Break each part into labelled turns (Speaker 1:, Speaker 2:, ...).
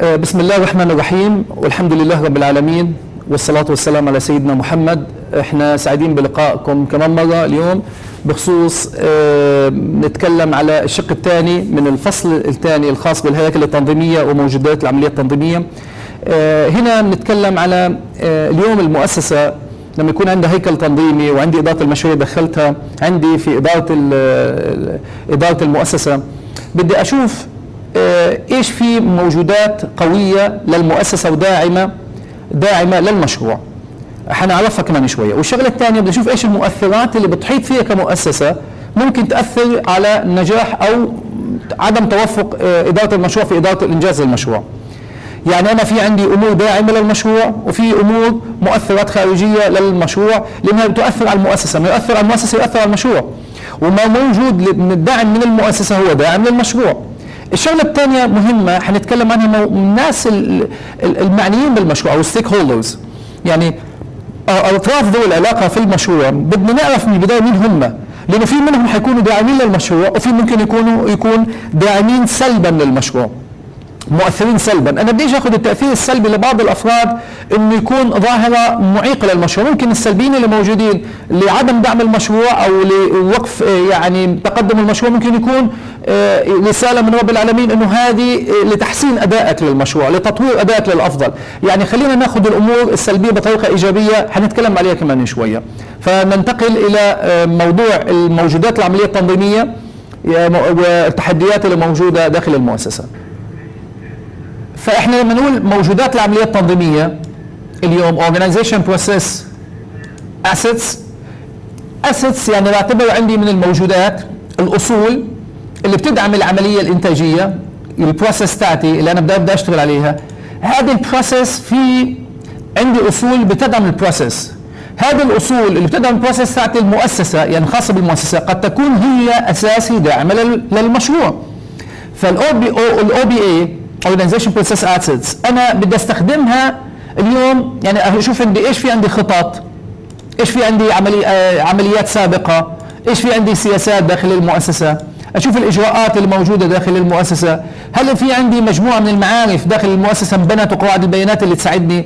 Speaker 1: آه، بسم الله الرحمن الرحيم والحمد لله رب العالمين والصلاة والسلام على سيدنا محمد. إحنا سعيدين بلقائكم كمان مرة اليوم. بخصوص آه نتكلم على الشق الثاني من الفصل الثاني الخاص بالهياكل التنظيمية وموجودات العملية التنظيمية. آه هنا بنتكلم على اليوم المؤسسة لما يكون عندها هيكل تنظيمي وعندي إدارة المشاريع دخلتها عندي في إدارة إدارة المؤسسة بدي أشوف إيش في موجودات قوية للمؤسسة وداعمة داعمة للمشروع. حنعرفها كمان شوية. والشغلة الثانية بدي أشوف إيش المؤثرات اللي بتحيط فيها كمؤسسة ممكن تأثر على نجاح أو عدم توفق إدارة المشروع في إدارة الإنجاز للمشروع. يعني أنا في عندي أمور داعمة للمشروع وفي أمور مؤثرات خارجية للمشروع لأنها بتؤثر على المؤسسة. ما يؤثر على المؤسسة يؤثر على المشروع. وما موجود من الدعم من المؤسسة هو داعم للمشروع. الشغلة الثانية مهمة حنتكلم عنها الناس المعنيين بالمشروع أو الستيك هولدرز يعني أطراف ذوي العلاقة في المشروع بدنا نعرف من البداية مين هم. لأنه في منهم حيكونوا داعمين للمشروع وفي ممكن يكونوا يكون داعمين سلبا للمشروع. مؤثرين سلبا. أنا بديش أخذ التأثير السلبي لبعض الأفراد إنه يكون ظاهرة معيقة للمشروع. ممكن السلبيين اللي موجودين لعدم دعم المشروع أو لوقف يعني تقدم المشروع ممكن يكون رسالة من رب العالمين إنه هذه لتحسين أدائك للمشروع لتطوير أدائك للأفضل. يعني خلينا نأخذ الأمور السلبية بطريقة إيجابية. حنتكلم عليها كمان شوية. فننتقل إلى موضوع الموجودات العملية التنظيمية والتحديات اللي موجودة داخل المؤسسة. فإحنا لما نقول موجودات العملية التنظيمية اليوم organization process assets assets يعني بعتبر عندي من الموجودات الأصول اللي بتدعم العملية الإنتاجية ال process تاعتي اللي أنا بدي أشتغل عليها. هذه ال process في عندي أصول بتدعم ال process هذه الأصول اللي بتدعم ال process تاعت المؤسسة يعني خاصة بالمؤسسة قد تكون هي أساسي داعمه للمشروع. فال OP أو ال OPA Organization Process Assets أنا بدي أستخدمها اليوم يعني أشوف عندي إيش في عندي خطط إيش في عندي عملي آه عمليات سابقة إيش في عندي سياسات داخل المؤسسة. أشوف الإجراءات اللي موجودة داخل المؤسسة. هل في عندي مجموعة من المعارف داخل المؤسسة انبنت وقواعد البيانات اللي تساعدني؟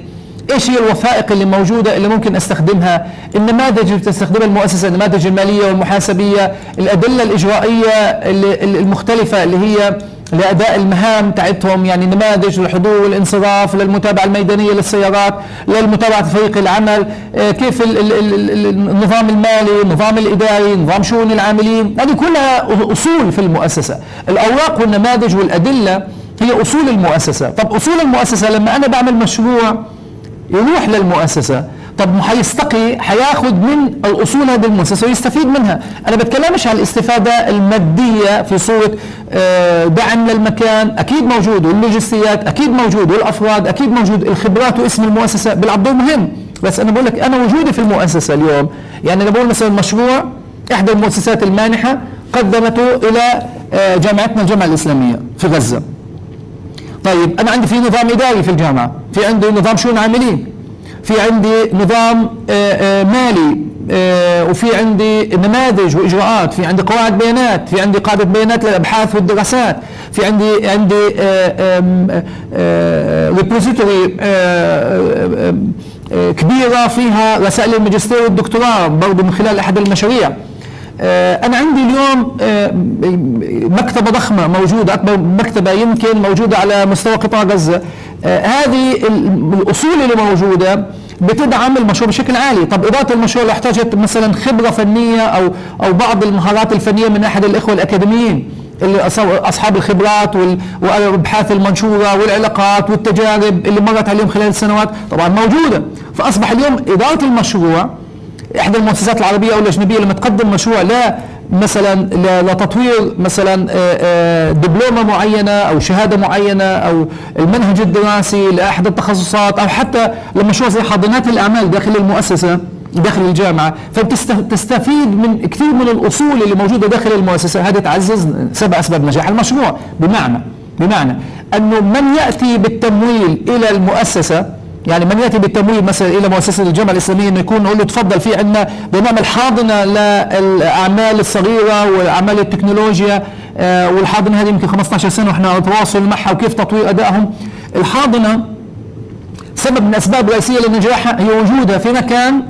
Speaker 1: إيش هي الوثائق اللي موجودة اللي ممكن أستخدمها؟ النماذج اللي بتستخدمها المؤسسة النماذج المالية والمحاسبية الأدلة الإجرائية المختلفة اللي هي لأداء المهام تاعتهم يعني نماذج للحضور والانصراف للمتابعة الميدانية للسيارات للمتابعة فريق العمل كيف النظام المالي النظام الإداري نظام شؤون العاملين هذه كلها أصول في المؤسسة. الأوراق والنماذج والأدلة هي أصول المؤسسة. طب أصول المؤسسة لما أنا بعمل مشروع يروح للمؤسسة. طب حيستقي حياخد من الأصول هذه المؤسسة ويستفيد منها. أنا بتكلمش عن الاستفادة المادية في صوره دعم للمكان أكيد موجود واللوجستيات أكيد موجود والأفراد أكيد موجود الخبرات واسم المؤسسة. بيلعب دور مهم. بس أنا بقول لك أنا وجودي في المؤسسة اليوم يعني أنا بقول مثلا مشروع إحدى المؤسسات المانحة قدمته إلى جامعتنا الجامعة الإسلامية في غزة. طيب أنا عندي في نظام إداري في الجامعة في عندي نظام شؤون عاملين. في عندي نظام مالي وفي عندي نماذج وإجراءات في عندي قواعد بيانات في عندي قاعدة بيانات للأبحاث والدراسات في عندي عندي ريبوزيتوري كبيرة فيها رسائل الماجستير والدكتوراه برضه من خلال أحد المشاريع. أنا عندي اليوم مكتبة ضخمة موجودة أكبر مكتبة يمكن موجودة على مستوى قطاع غزة. هذه الأصول اللي موجودة بتدعم المشروع بشكل عالي. طب إدارة المشروع لو احتاجت مثلا خبرة فنية أو أو بعض المهارات الفنية من أحد الإخوة الأكاديميين اللي أصحاب الخبرات والأبحاث المنشورة والعلاقات والتجارب اللي مرت عليهم خلال السنوات طبعا موجودة. فأصبح اليوم إدارة المشروع إحدى المؤسسات العربية أو الأجنبية لما تقدم مشروع لا مثلا لتطوير مثلا دبلومة معينة أو شهادة معينة أو المنهج الدراسي لأحد التخصصات أو حتى لمشروع زي حاضنات الأعمال داخل المؤسسة داخل الجامعة. فبتستفيد من كثير من الأصول اللي موجودة داخل المؤسسة. هذه تعزز سبع أسباب نجاح المشروع. بمعنى بمعنى أنه من يأتي بالتمويل إلى المؤسسة يعني من يأتي بالتمويل مثلا إلى مؤسسة الجامعة الإسلامية إنه يكون نقول له تفضل في عندنا بنعمل حاضنة للأعمال الصغيرة واعمال التكنولوجيا آه والحاضنة هذه يمكن 15 سنة وإحنا نتواصل معها وكيف تطوير أدائهم. الحاضنة سبب من الاسباب الرئيسيه لنجاحها هي وجودها في مكان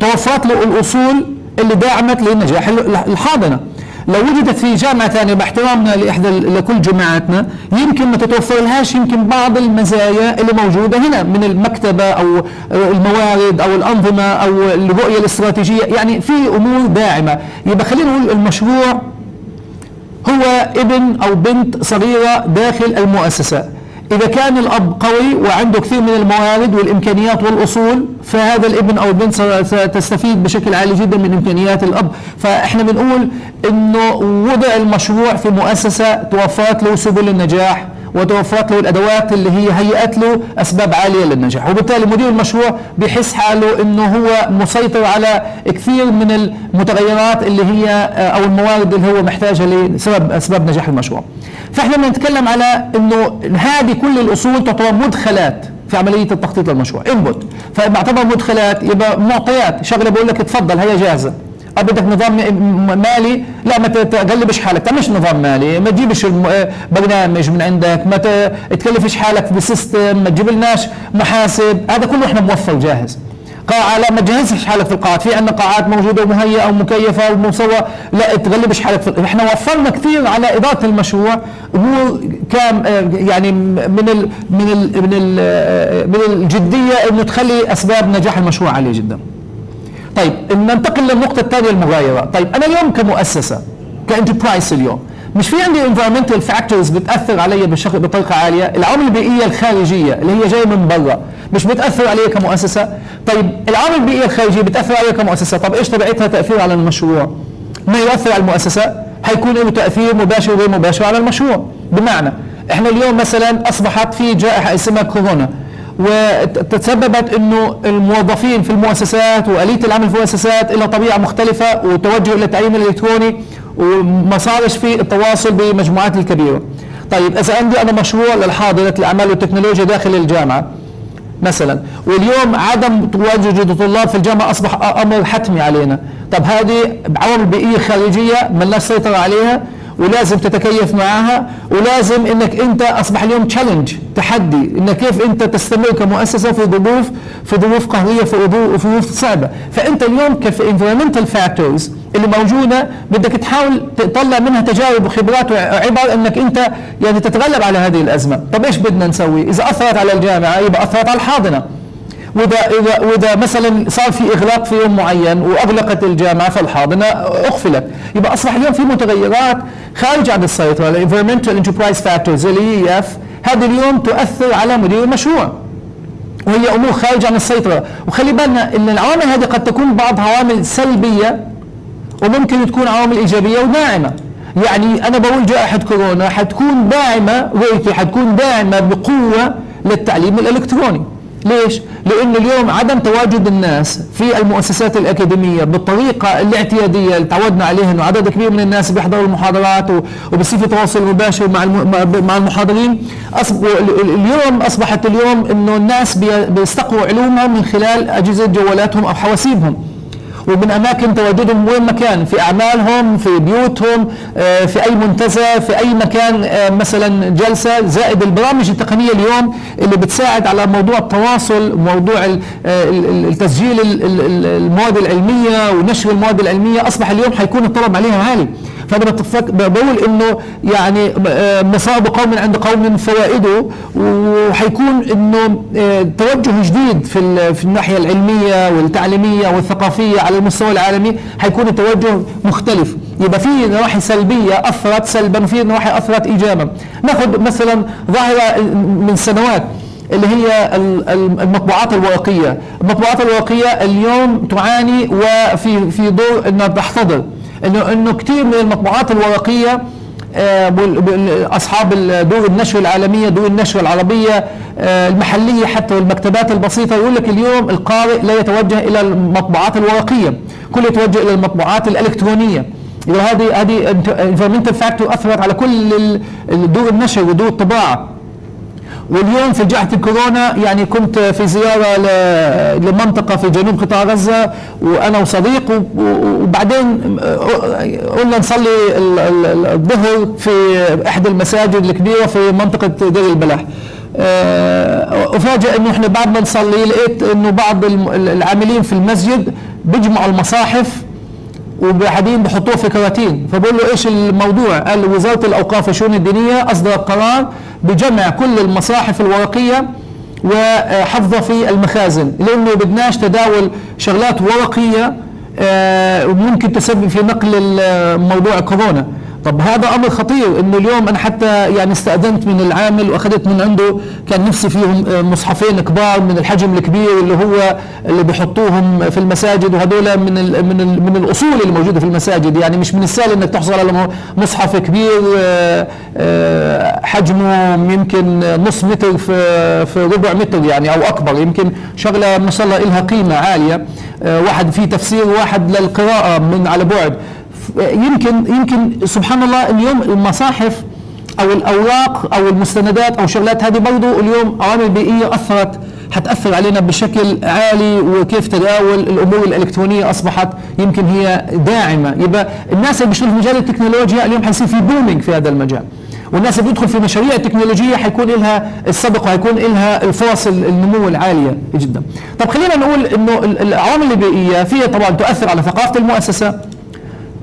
Speaker 1: توفرت له الأصول اللي داعمت لنجاح الحاضنة. لو وجدت في جامعة ثانية باحترامنا لإحدى لكل جامعاتنا يمكن ما تتوفر لهاش يمكن بعض المزايا اللي موجودة هنا من المكتبة أو الموارد أو الأنظمة أو الرؤية الاستراتيجية. يعني في أمور داعمة. يبقى خلينا نقول المشروع هو ابن أو بنت صغيرة داخل المؤسسة. إذا كان الأب قوي وعنده كثير من الموارد والإمكانيات والأصول فهذا الابن أو البنت ستستفيد بشكل عالي جدا من إمكانيات الأب. فإحنا بنقول إنه وضع المشروع في مؤسسة توفرت له سبل النجاح وتوفرت له الأدوات اللي هي هيئت له أسباب عالية للنجاح. وبالتالي مدير المشروع بيحس حاله إنه هو مسيطر على كثير من المتغيرات اللي هي أو الموارد اللي هو محتاجها لسبب اسباب نجاح المشروع. فإحنا بنتكلم على إنه هذه كل الأصول تعتبر مدخلات في عملية التخطيط للمشروع. input فبعتبر مدخلات يبقى معطيات. شغلة بقول لك اتفضل هي جاهزة. أو بدك نظام مالي لا ما تقلبش حالك. تعملش نظام مالي. ما تجيبش برنامج من عندك. ما تكلفش حالك ب system ما تجيب لناش محاسب. هذا كله إحنا موفر جاهز. قاعة لا ما تجهزش حالك في القاعات. في عندنا قاعات موجودة ومهيئة ومكيفة ومصورة. لا تغلبش حالك في إحنا وفرنا كثير على اداره المشروع. امور كان يعني من ال من ال من ال من الجدية إنه تخلي أسباب نجاح المشروع عالية جدا. طيب ننتقل للنقطة الثانية المغايرة. طيب أنا اليوم كمؤسسة كإنتربرايز اليوم مش في عندي environmental factors بتأثر علي بشكل بطريقة عالية. العوامل البيئية الخارجية اللي هي جاية من برا. مش بتأثر علي كمؤسسة؟ طيب العوامل البيئية الخارجية بتأثر علي كمؤسسة؟ طب إيش طبيعتها تأثير على المشروع؟ ما يؤثر على المؤسسة؟ هيكون له تأثير مباشر وغير مباشر على المشروع. بمعنى إحنا اليوم مثلا أصبحت في جائحة اسمها كورونا وتسببت إنه الموظفين في المؤسسات واليه العمل في المؤسسات لها طبيعة مختلفة وتوجه إلى التعليم الإلكتروني وما صارش في التواصل بالمجموعات الكبيرة. طيب إذا عندي أنا مشروع للحاضنه الأعمال والتكنولوجيا داخل الجامعة مثلا. واليوم عدم تواجد الطلاب في الجامعة أصبح أمر حتمي علينا، طب هذه عوامل بيئية خارجية ما لناش سيطرة عليها ولازم تتكيف معها ولازم إنك أنت أصبح اليوم challenge تحدي انك كيف أنت تستمر كمؤسسة في ظروف في ظروف قهرية في ظروف صعبة. فأنت اليوم كيف environmental factors اللي موجودة بدك تحاول تطلع منها تجارب وخبرات وعبر إنك أنت يعني تتغلب على هذه الأزمة. طب إيش بدنا نسوي؟ إذا أثرت على الجامعة يبقى أثرت على الحاضنة. وإذا إذا وإذا مثلا صار في إغلاق في يوم معين وأغلقت الجامعة فالحاضنة أغلقت. يبقى أصبح اليوم في متغيرات خارج عن السيطره ال environmental enterprise factors اللي هي اف هذه اليوم تؤثر على مدير المشروع. وهي أمور خارج عن السيطره وخلي بالنا إن العوامل هذه قد تكون بعض عوامل سلبية وممكن تكون عوامل إيجابية وداعمة. يعني أنا بقول جائحة كورونا حتكون داعمة رؤيتي حتكون داعمة بقوة للتعليم الإلكتروني. ليش؟ لأن اليوم عدم تواجد الناس في المؤسسات الأكاديمية بالطريقة الاعتيادية اللي تعودنا عليها أنه عدد كبير من الناس بيحضروا المحاضرات وبصير في تواصل مباشر مع مع المحاضرين اليوم أصبحت اليوم أنه الناس بيستقوا علومهم من خلال أجهزة جوالاتهم أو حواسيبهم ومن أماكن تواجدهم وين ما كان في أعمالهم في بيوتهم آه، في أي منتزه في أي مكان آه، مثلا جلسة زائد البرامج التقنية اليوم اللي بتساعد على موضوع التواصل موضوع آه، التسجيل المواد العلمية ونشر المواد العلمية. أصبح اليوم حيكون الطلب عليها عالي. فأنا بقول إنه يعني مصاب قوم عند قوم فوائده وحيكون إنه توجه جديد في في الناحية العلمية والتعليمية والثقافية على المستوى العالمي حيكون التوجه مختلف. يبقى في نواحي سلبية أثرت سلبا وفي نواحي أثرت ايجابا. ناخذ مثلا ظاهرة من سنوات اللي هي المطبوعات الورقية. المطبوعات الورقية اليوم تعاني وفي في دور إنها تحتضر. انه إنه كثير من المطبوعات الورقية آه، أصحاب دور النشر العالمية دور النشر العربية آه، المحلية حتى والمكتبات البسيطة يقول لك اليوم القارئ لا يتوجه إلى المطبوعات الورقية كل يتوجه إلى المطبوعات الإلكترونية. هذه هذه environmental factor أثرت على كل دور النشر ودور الطباعة. واليوم في جائحة الكورونا يعني كنت في زيارة لمنطقة في جنوب قطاع غزة وأنا وصديق وبعدين قلنا نصلي الظهر في إحدى المساجد الكبيرة في منطقة دير البلح. آه، افاجئ إنه إحنا بعد ما نصلي لقيت إنه بعض العاملين في المسجد بيجمعوا المصاحف وبعدين بحطوه في كراتين. فبقول له إيش الموضوع؟ قال وزارة الأوقاف والشؤون الدينية اصدرت قرار بجمع كل المصاحف الورقية وحفظها في المخازن لأنه بدناش تداول شغلات ورقية آه، ممكن تسبب في نقل موضوع كورونا. طب هذا أمر خطير إنه اليوم أنا حتى يعني استأذنت من العامل وأخذت من عنده كان نفسي فيهم آه، مصحفين كبار من الحجم الكبير اللي هو اللي بيحطوهم في المساجد وهذول من ال من ال من الأصول اللي موجوده في المساجد. يعني مش من السهل إنك تحصل على مصحف كبير آه، آه، حجمه يمكن نص متر في في ربع متر يعني أو أكبر. يمكن شغلة ما شاء الله لها قيمة عالية. واحد فيه تفسير واحد للقراءة من على بعد. يمكن يمكن سبحان الله اليوم المصاحف أو الأوراق أو المستندات أو شغلات هذه برضه اليوم عوامل بيئية أثرت حتاثر علينا بشكل عالي وكيف تداول الأمور الإلكترونية أصبحت يمكن هي داعمة يبقى الناس اللي بيشتغلوا في مجال التكنولوجيا اليوم حيصير في بومينج في هذا المجال والناس اللي بيدخل في مشاريع تكنولوجيه حيكون لها السبق وحيكون لها الفرص النمو العالية جدا. طب خلينا نقول إنه العوامل البيئية فيها طبعا تؤثر على ثقافة المؤسسة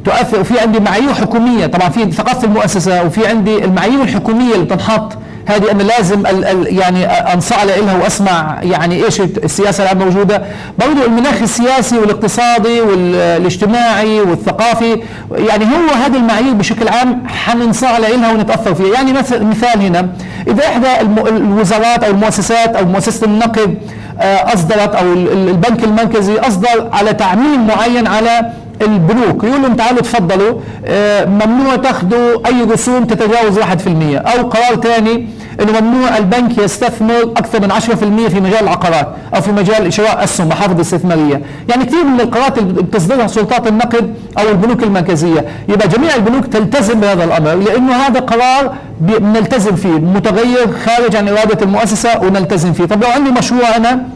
Speaker 1: تؤثر وفي عندي معايير حكومية. طبعا في ثقافة المؤسسة وفي عندي المعايير الحكومية اللي بتنحط هذه أنا لازم ال ال يعني انصاع لها وأسمع يعني إيش السياسة العامه موجودة. برضه المناخ السياسي والاقتصادي والاجتماعي والثقافي يعني هو هذه المعايير بشكل عام حننصاع لها ونتأثر فيها. يعني مثال هنا إذا إحدى الوزارات أو المؤسسات أو مؤسسة النقد آه، أصدرت أو البنك المركزي أصدر على تعميم معين على البنوك. يقول لهم تعالوا تفضلوا آه، ممنوع تاخذوا أي رسوم تتجاوز 1% أو قرار ثاني إنه ممنوع البنك يستثمر أكثر من 10% في مجال العقارات أو في مجال شراء اسهم محافظ استثمارية، يعني كثير من القرارات اللي بتصدرها سلطات النقد أو البنوك المركزية، يبقى جميع البنوك تلتزم بهذا الأمر لأنه هذا قرار بنلتزم فيه متغير خارج عن إرادة المؤسسة ونلتزم فيه، طب لو عندي مشروع أنا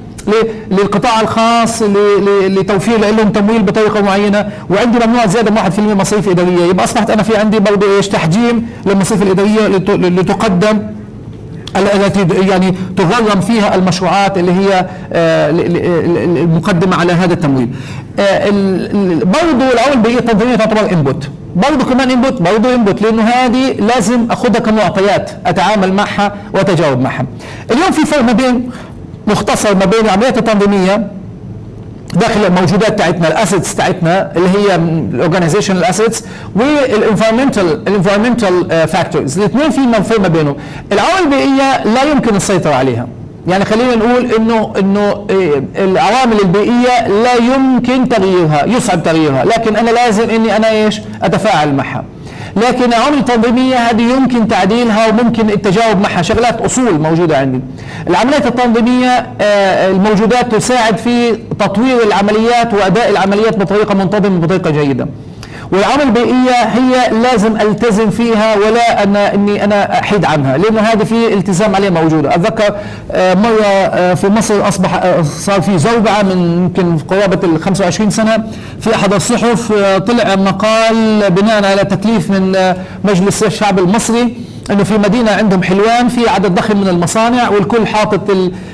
Speaker 1: للقطاع الخاص لتوفير لهم تمويل بطريقة معينة وعندي ممنوع زيادة 1% مصاريف إدارية يبقى أصبحت أنا في عندي برضه إيش تحجيم للمصاريف الإدارية لتقدم التي يعني تغرم فيها المشروعات اللي هي آه، المقدمه على هذا التمويل. آه، برضه العوامل البيئيه التنظيمية تعتبر انبوت برضه كمان input برضه input لأنه هذه لازم اخذها كمعطيات أتعامل معها وأتجاوب معها. اليوم في فرق ما بين مختصر ما بين العمليات التنظيمية داخل الموجودات تاعتنا ال assets تاعتنا اللي هي ال organizational assets وال environmental ال environmental factors الاثنين في فرق ما بينهم. العوامل البيئيه لا يمكن السيطرة عليها. يعني خلينا نقول إنه إنه إيه، العوامل البيئية لا يمكن تغييرها يصعب تغييرها. لكن أنا لازم إني أنا إيش؟ أتفاعل معها. لكن العوامل التنظيميه هذه يمكن تعديلها وممكن التجاوب معها شغلات أصول موجودة عندي. العمليات التنظيمية آه، الموجودات تساعد في تطوير العمليات وأداء العمليات بطريقة منتظمة بطريقة جيدة. والعمل البيئية هي لازم ألتزم فيها ولا أنا إني أنا أحيد عنها لأنه هذه في التزام عليها موجودة. أتذكر آه، مرة آه، في مصر أصبح آه، صار في زوبعة من يمكن قرابة ال 25 سنة في أحد الصحف طلع مقال بناء على تكليف من مجلس الشعب المصري إنه في مدينة عندهم حلوان في عدد ضخم من المصانع والكل حاطط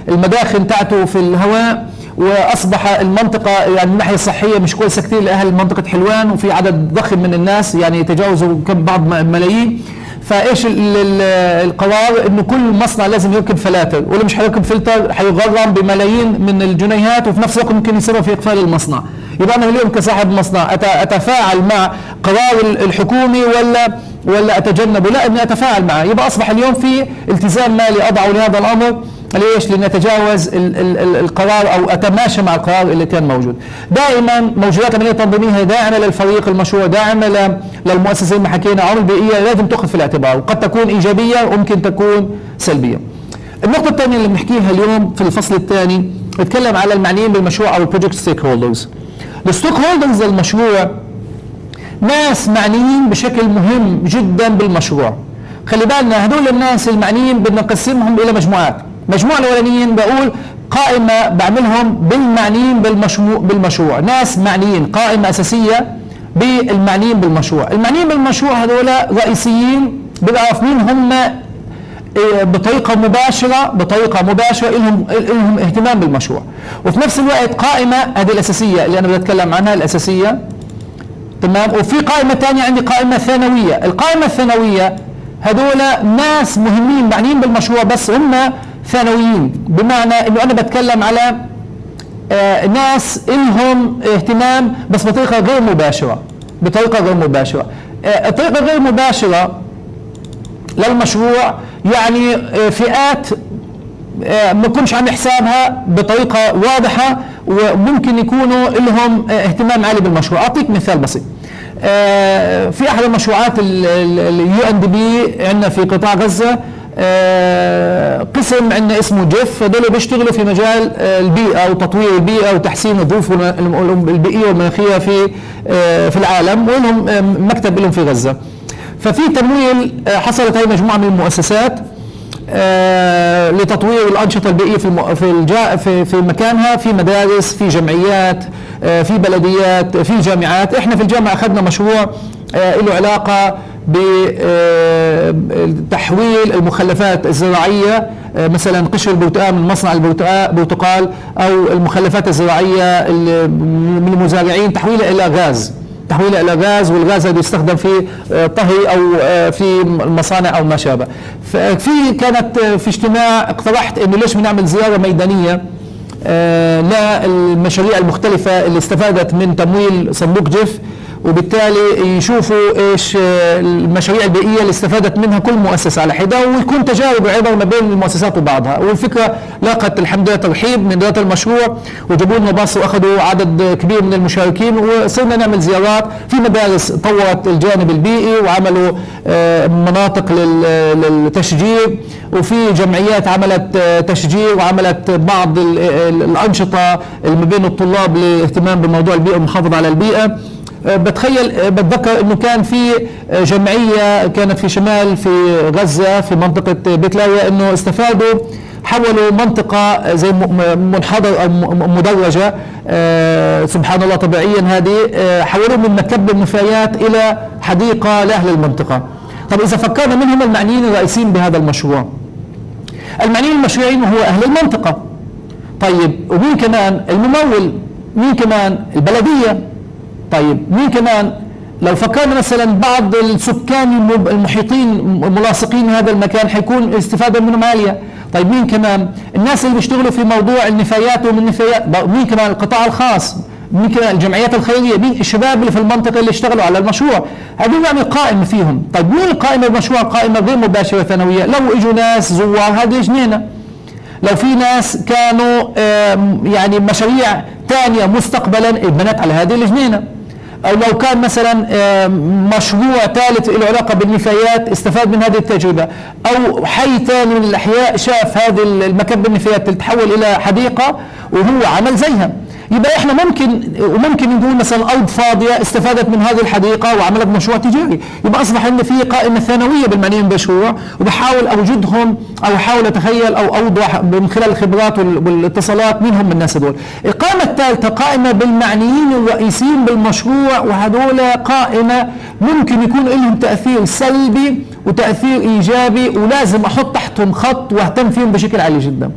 Speaker 1: المداخن تاعته في الهواء. وأصبح المنطقة يعني الناحيه الصحيه مش كويسة كثير لأهل منطقة حلوان وفي عدد ضخم من الناس يعني يتجاوزوا كم بعض ملايين. فإيش القرار؟ إنه كل مصنع لازم يركب فلاتر واللي مش حيركب فلتر حيغرم بملايين من الجنيهات وفي نفس الوقت ممكن يسبب في إقفال المصنع. يبقى أنا اليوم كصاحب مصنع أتفاعل مع قرار الحكومي ولا ولا أتجنبه؟ لا إني أتفاعل معه. يبقى أصبح اليوم في التزام مالي أضعه لهذا الأمر. ليش؟ لنتجاوز ال ال ال القرار أو أتماشى مع القرار اللي كان موجود. دائما موجودات العملية التنظيميه هي داعمة للفريق المشروع، داعمة للمؤسسه زي ما حكينا، عوامل بيئية لازم تؤخذ في الاعتبار، وقد تكون إيجابية وممكن تكون سلبية. النقطة الثانية اللي بنحكيها اليوم في الفصل الثاني نتكلم على المعنيين بالمشروع أو ال project stakeholders. ال stakeholders المشروع ناس معنيين بشكل مهم جدا بالمشروع. خلي بالنا هذول الناس المعنيين بدنا نقسمهم إلى مجموعات. مجموعة الأولانيين بقول قائمة بعملهم بالمعنيين بالمشروع, بالمشروع. ناس معنيين قائمة أساسية بالمعنيين بالمشروع. المعنيين بالمشروع هذول رئيسيين بنعرف مين هم إيه، بطريقة مباشرة بطريقة مباشرة لهم لهم اهتمام بالمشروع. وفي نفس الوقت قائمة هذه الأساسية اللي أنا بدي أتكلم عنها الأساسية. تمام؟ وفي قائمة ثانية عندي قائمة ثانوية. القائمة الثانوية هذول ناس مهمين معنيين بالمشروع بس هم ثانويين. بمعنى إنه أنا بتكلم على آه ناس لهم اهتمام بس بطريقة غير مباشرة بطريقة غير مباشرة. آه الطريقة غير مباشرة للمشروع يعني آه فئات آه، ما كنش عم حسابها بطريقة واضحة وممكن يكونوا لهم آه، اهتمام عالي بالمشروع. أعطيك مثال بسيط. آه، في أحد المشروعات ال UNDP عندنا في قطاع غزة قسم عندنا اسمه GEF. هذول بيشتغلوا في مجال البيئة وتطوير البيئة وتحسين الظروف البيئية والمناخية في في العالم. ولهم مكتب لهم في غزة. ففي تمويل حصلت هي مجموعة من المؤسسات آه، لتطوير الأنشطة البيئية في في في مكانها. في مدارس في جمعيات آه، في بلديات في جامعات. إحنا في الجامعة أخذنا مشروع آه، له علاقة بتحويل المخلفات الزراعية مثلا قشر البرتقال من مصنع البرتقال أو المخلفات الزراعية من المزارعين تحويلها إلى غاز. تحويله إلى غاز والغاز هذا يستخدم في آه، طهي أو آه، في المصانع أو ما شابه. ففي كانت آه، في اجتماع اقترحت إنه ليش بنعمل زيارة ميدانية للمشاريع المختلفة اللي استفادت من تمويل صندوق جيف. وبالتالي يشوفوا إيش المشاريع البيئية اللي استفادت منها كل مؤسسة على حدة ويكون تجارب عبر ما بين المؤسسات وبعضها. والفكرة لاقت الحمد لله ترحيب من ذات المشروع وجابوا لنا باص وأخذوا عدد كبير من المشاركين وصرنا نعمل زيارات في مدارس طورت الجانب البيئي وعملوا آه، مناطق للتشجير وفي جمعيات عملت آه، تشجير وعملت بعض الأنشطة اللي ما بين الطلاب للاهتمام بموضوع البيئة والمحافظة على البيئة. آه، بتخيل آه، بتذكر إنه كان في آه، جمعية كانت في شمال في غزة في منطقة بيت إنه استفادوا حولوا منطقة زي منحدر أو مدرجة سبحان الله طبيعيا هذه حولوا من مكب النفايات إلى حديقة لأهل المنطقة. طب إذا فكرنا من هم المعنيين الرئيسيين بهذا المشروع؟ المعنيين المشروعين هو أهل المنطقة. طيب ومين كمان؟ الممول. مين كمان؟ البلدية. طيب مين كمان؟ لو فكرنا مثلا بعض السكان المحيطين ملاصقين هذا المكان حيكون الاستفادة منهم عالية. طيب مين كمان؟ الناس اللي بيشتغلوا في موضوع النفايات ومن النفايات مين كمان؟ القطاع الخاص. مين كمان؟ الجمعيات الخيرية. مين؟ الشباب اللي في المنطقة اللي اشتغلوا على المشروع. هذول نعمل قائمه فيهم. طيب مين القائمة المشروع قائمة غير مباشرة ثانوية. لو إجوا ناس زوار هذه جنينه لو في ناس كانوا يعني مشاريع ثانية مستقبلا اتبنت على هذه الجنينه أو لو كان مثلا مشروع ثالث له علاقة بالنفايات استفاد من هذه التجربة. أو حي ثاني من الأحياء شاف هذه المكب بالنفايات تتحول إلى حديقة وهو عمل زيها. يبقى إحنا ممكن وممكن نقول مثلا أرض فاضية استفادت من هذه الحديقة وعملت مشروع تجاري. يبقى أصبح ان في قائمة ثانوية بالمعنيين بالمشروع وبحاول أوجدهم أو أحاول أتخيل أو أوضح من خلال الخبرات والاتصالات مين هم الناس هذول. القائمة الثالثة قائمة بالمعنيين الرئيسيين بالمشروع وهذول قائمة ممكن يكون لهم تأثير سلبي وتأثير إيجابي ولازم أحط تحتهم خط وأهتم فيهم بشكل عالي جدا.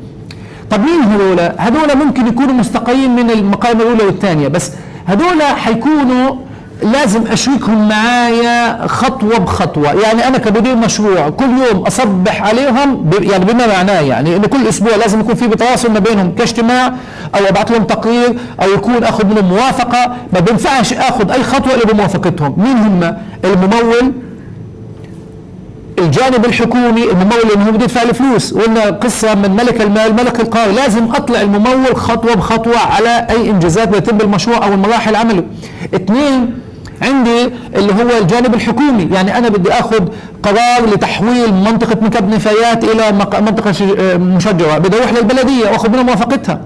Speaker 1: طب مين هذول؟ هذول ممكن يكونوا مستقيين من المقايمه الأولى والثانية بس هذول حيكونوا لازم اشركهم معايا خطوة بخطوة. يعني أنا كمدير مشروع كل يوم أصبح عليهم يعني بما معناه يعني إنه كل أسبوع لازم يكون في تواصل ما بينهم كاجتماع أو ابعث لهم تقرير أو يكون أخذ منهم موافقة. ما بينفعش أخذ أي خطوة إلا بموافقتهم. مين هم؟ الممول الجانب الحكومي الممول هو بده يدفع الفلوس. وقلنا قصة من ملك المال ملك القاري لازم أطلع الممول خطوة بخطوة على أي إنجازات بيتم بالمشروع أو المراحل عمله. اثنين عندي اللي هو الجانب الحكومي. يعني أنا بدي آخذ قرار لتحويل منطقة مكب نفايات إلى منطقة مشجره بدي أروح للبلدية وأخذ منها موافقتها.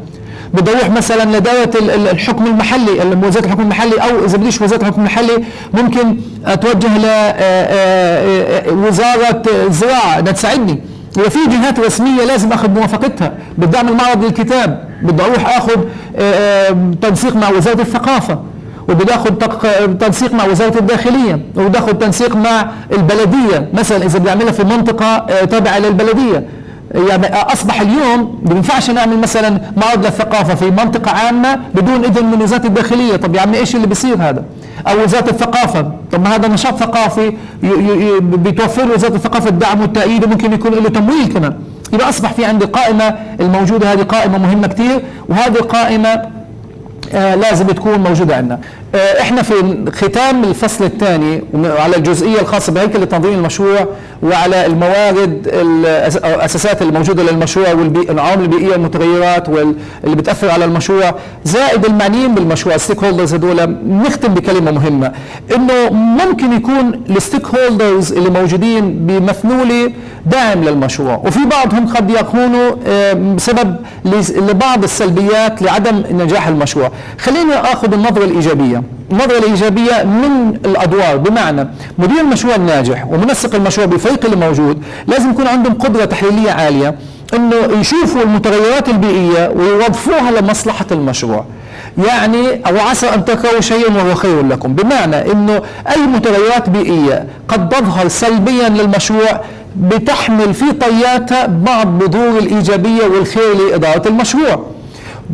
Speaker 1: بدي أروح مثلا لدائره الحكم المحلي وزارة الحكم المحلي أو إذا بديش وزارة الحكم المحلي ممكن أتوجه لوزاره الزراعة انها تساعدني. إذا في جهات رسمية لازم أخذ موافقتها. بدي أعمل معرض للكتاب بدي أروح أخذ تنسيق مع وزارة الثقافة وبده ياخذ تنسيق مع وزارة الداخلية وبده ياخذ تنسيق مع البلدية. مثلا إذا بيعملها في منطقة آه، تابعة للبلدية. يعني أصبح اليوم ما بينفعش نعمل مثلا معرض للثقافة في منطقة عامة بدون إذن من وزارة الداخلية. طب يا عمي إيش اللي بيصير هذا؟ أو وزارة الثقافة. طب ما هذا نشاط ثقافي بتوفر له وزارة الثقافة الدعم والتأييد وممكن يكون له تمويل كمان. يبقى أصبح في عندي قائمة الموجودة هذه قائمة مهمة كثير وهذه القائمة آه لازم تكون موجودة عندنا. إحنا في ختام الفصل الثاني على الجزئية الخاصة بهيكل تنظيم المشروع وعلى الموارد ال assets الموجودة للمشروع والعوامل البيئية والمتغيرات واللي بتأثر على المشروع. زائد المعنيين بالمشروع ال stakeholders هذول نختم بكلمة مهمة إنه ممكن يكون ال stakeholders اللي موجودين بمثلوا له داعم للمشروع. وفي بعضهم قد يكونوا بسبب لبعض السلبيات لعدم نجاح المشروع. خلينا آخذ النظرة الإيجابية. النظرة الإيجابية من الأدوار. بمعنى مدير المشروع الناجح ومنسق المشروع بالفريق اللي موجود لازم يكون عندهم قدرة تحليلية عالية إنه يشوفوا المتغيرات البيئية ويوظفوها لمصلحة المشروع. يعني أو عسى أن تكرهوا شيئا وهو خير لكم. بمعنى إنه أي متغيرات بيئية قد تظهر سلبيا للمشروع بتحمل في طياتها بعض بذور الإيجابية والخير لإدارة المشروع.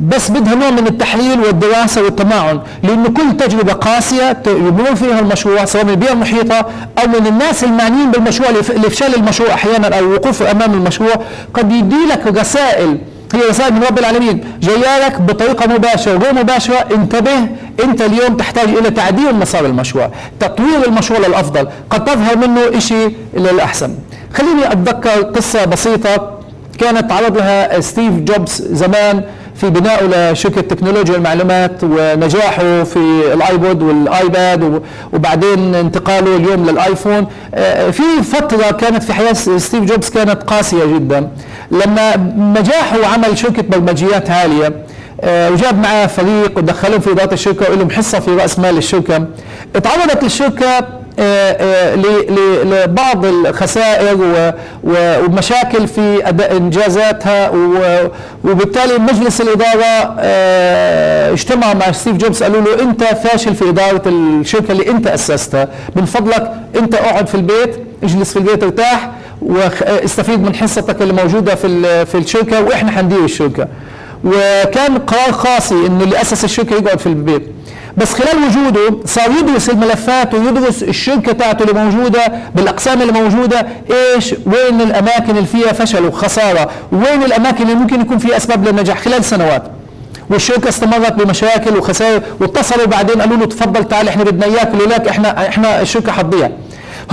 Speaker 1: بس بدها نوع من التحليل والدراسة والتمعن لأنه كل تجربة قاسية يمر فيها المشروع سواء من البيئة المحيطة أو من الناس المعنيين بالمشروع لإفشال المشروع أحيانا أو الوقوف أمام المشروع. قد يدي لك رسائل هي رسائل من رب العالمين جاية لك بطريقة مباشرة وغير مباشرة. انتبه أنت اليوم تحتاج إلى تعديل مسار المشروع تطوير المشروع للأفضل قد تظهر منه شيء للأحسن. خليني أتذكر قصة بسيطة كانت تعرض لها ستيف جوبز زمان. في بنائه لشركة تكنولوجيا المعلومات ونجاحه في ال iPod وال iPad وبعدين انتقاله اليوم لل iPhone. آه، في فترة كانت في حياة ستيف جوبز كانت قاسية جدا. لما نجاحه وعمل شركة برمجيات عالية آه، وجاب معاه فريق ودخلهم في إدارة الشركة ولهم حصة في رأس مال الشركة. تعرضت الشركة لبعض الخسائر ومشاكل في أداء إنجازاتها وبالتالي مجلس الإدارة آه، اجتمع مع ستيف جوبز قالوا له أنت فاشل في إدارة الشركة اللي أنت أسستها. من فضلك أنت اقعد في البيت اجلس في البيت ارتاح واستفيد من حصتك اللي موجودة في في الشركة وإحنا حندير الشركة. وكان قرار قاسي إنه اللي أسس الشركة يقعد في البيت. بس خلال وجوده صار يدرس الملفات ويدرس الشركة تاعته اللي موجودة بالأقسام اللي موجودة. إيش؟ وين الأماكن اللي فيها فشل وخسارة؟ وين الأماكن اللي ممكن يكون فيها أسباب للنجاح؟ خلال سنوات. والشركة استمرت بمشاكل وخسائر واتصلوا بعدين قالوا له تفضل تعال إحنا بدنا إياك لك إحنا إحنا الشركة حتضيع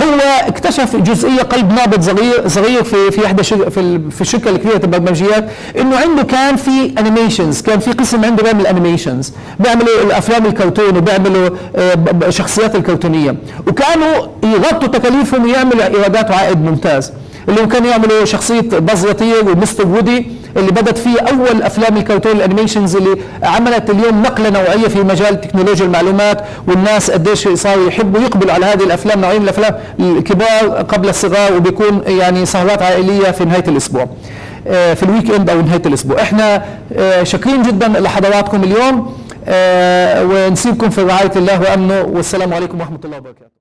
Speaker 1: هو اكتشف جزئية قلب نابض صغير صغير في في إحدى في في الشركة الكبيرة البرمجيات إنه عنده كان في animations كان في قسم عنده بيعمل animations بيعملوا الأفلام الكرتون وبيعملوا آه، شخصيات الكرتونية. وكانوا يغطوا تكاليفهم ويعملوا إيرادات وعائد ممتاز. اللي كانوا يعملوا شخصية Buzz Lightyear و Mister Woody اللي بدت فيه أول أفلام الكرتون ال animations اللي عملت اليوم نقلة نوعية في مجال تكنولوجيا المعلومات والناس قديش صاروا يحبوا يقبلوا على هذه الأفلام نوعيه من الأفلام الكبار قبل الصغار وبيكون يعني سهرات عائلية في نهاية الأسبوع. آه، في ال weekend أو نهاية الأسبوع. إحنا آه، شاكرين جدا لحضراتكم اليوم. آه، ونسيبكم في رعاية الله وأمنه والسلام عليكم ورحمة الله وبركاته.